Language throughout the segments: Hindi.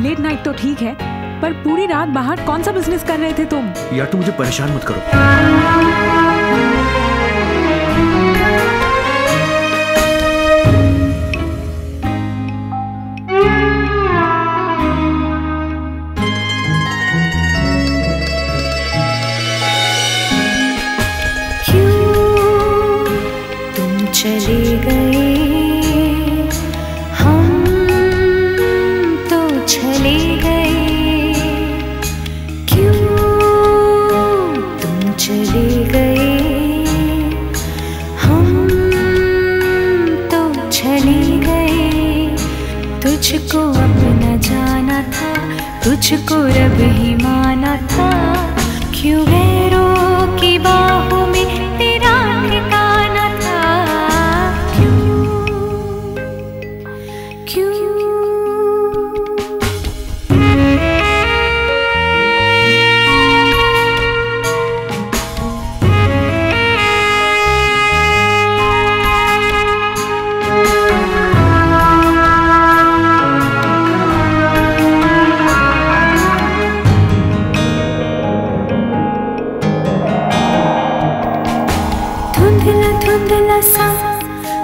लेट नाइट तो ठीक है, पर पूरी रात बाहर कौन सा बिज़नेस कर रहे थे तुम? यार तुम मुझे परेशान मत करो। तुझको अपना जाना था तुझको रब ही माना था। क्यों गैरों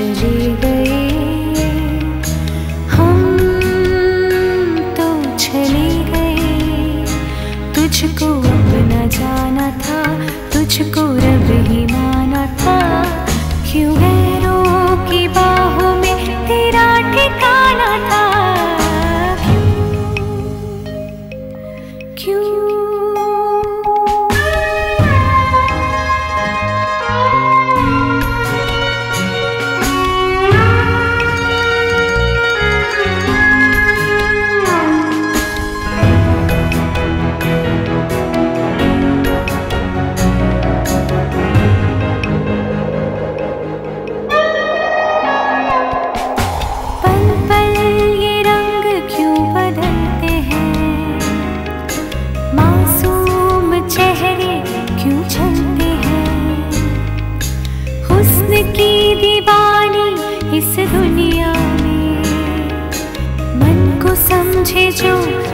चले गए हम तो चले गए तुझको अपना जाना था, तुझको रब ही माना था। क्यों गैरों इस दुनिया में। मन को समझे जो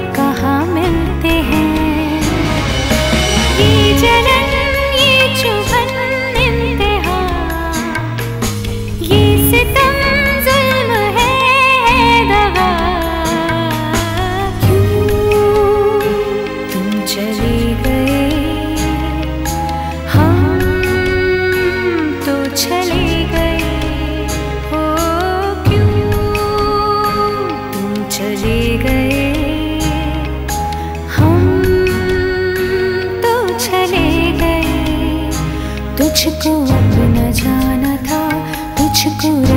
तुझको अपना जाना था तुझको